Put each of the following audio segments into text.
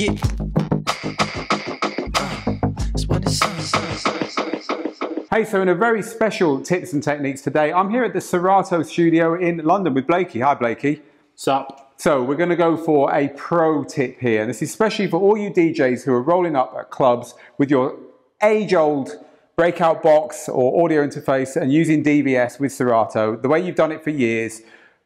Yeah. That's what it sounds Hey, so in a very special tips and techniques today, I'm here at the Serato studio in London with Blakey. Hi, Blakey. What's up? So we're going to go for a pro tip here. And this is especially for all you DJs who are rolling up at clubs with your age-old breakout box or audio interface and using DVS with Serato, the way you've done it for years.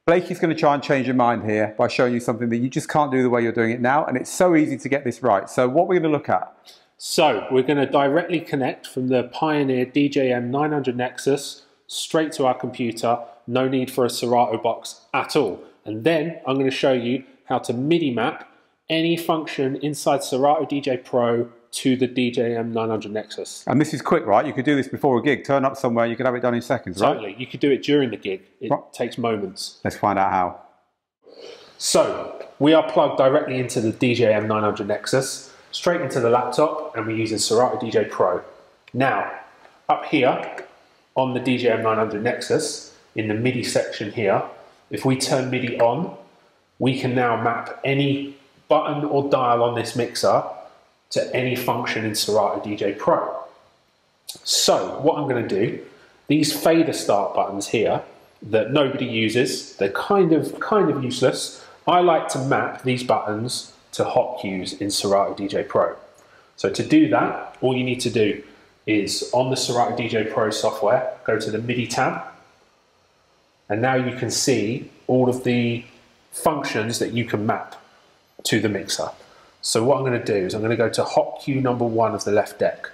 Blakey's going to try and change your mind here by showing you something that you just can't do the way you're doing it now. And it's so easy to get this right. So what we're going to look at So we're going to directly connect from the Pioneer DJM 900 Nexus straight to our computer. No need for a Serato box at all. And then I'm going to show you how to MIDI map any function inside Serato DJ Pro to the DJM 900 Nexus. And this is quick, right? You could do this before a gig. Turn up somewhere, you could have it done in seconds, right? Totally. You could do it during the gig. It Right. takes moments. Let's find out how. So we are plugged directly into the DJM 900 Nexus, straight into the laptop, and we're using Serato DJ Pro. Now, up here on the DJM 900 Nexus, in the MIDI section here, if we turn MIDI on, we can now map any button or dial on this mixer to any function in Serato DJ Pro. So what I'm going to do, these fader start buttons here that nobody uses, they're kind of kind of useless. I like to map these buttons to hot cues in Serato DJ Pro. So to do that, all you need to do is on the Serato DJ Pro software, go to the MIDI tab, and now you can see all of the functions that you can map to the mixer. So what I'm going to do is I'm going to go to hot cue number one of the left deck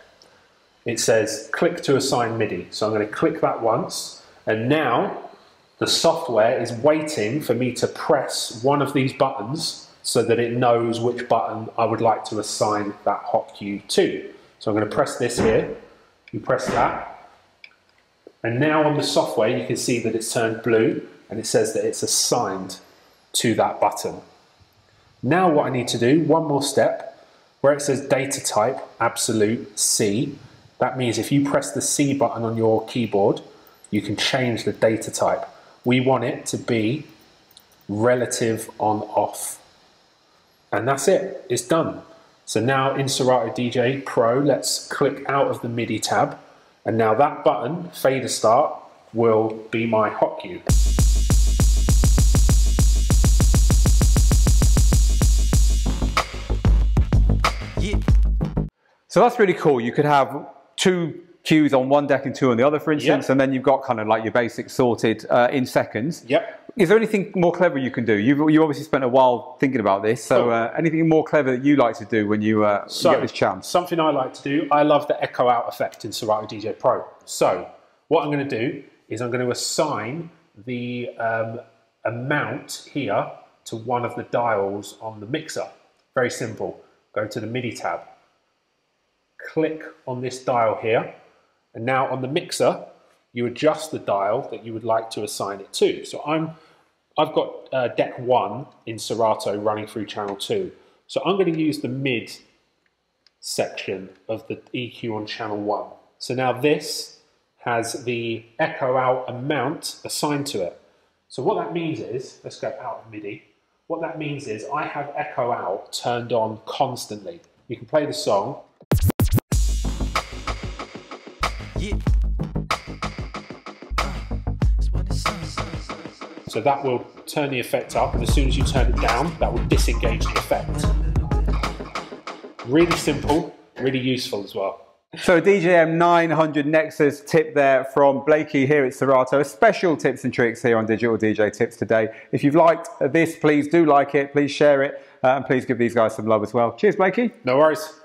it says click to assign MIDI. So I'm going to click that once, and now the software is waiting for me to press one of these buttons so that it knows which button I would like to assign that hot cue to. So I'm going to press this here, you press that, and now on the software you can see that it's turned blue and it says that it's assigned to that button. Now what I need to do, one more step, where it says data type, absolute, C, that means if you press the C button on your keyboard, you can change the data type. We want it to be relative on off. And that's it, it's done. So now in Serato DJ Pro, let's click out of the MIDI tab. And now that button, fader start, will be my hot cue. So that's really cool. You could have two cues on one deck and two on the other, for instance, Yep. and then you've got kind of like your basics sorted uh, in seconds. Yep. Is there anything more clever you can do? You've you obviously spent a while thinking about this. So uh, anything more clever that you like to do when you, uh, you So, get this chance? something I like to do, I love the echo out effect in Serato DJ Pro. So, what I'm going to do is I'm going to assign the um, amount here to one of the dials on the mixer. Very simple. Go to the MIDI tab, click on this dial here, and now on the mixer, you adjust the dial that you would like to assign it to. So I'm, I've got uh, deck one in Serato running through channel two. So I'm going to use the mid section of the EQ on channel one. So now this has the echo out amount assigned to it. So what that means is, let's go out of MIDI. What that means is I have echo out turned on constantly. You can play the song So that will turn the effect up, and as soon as you turn it down, that will disengage the effect. Really simple, really useful as well. So DJM 900 Nexus tip there from Blakey here at Serato. Special tips and tricks here on Digital DJ Tips today. If you've liked this, please do like it, please share it, uh, and please give these guys some love as well. Cheers, Blakey. No worries.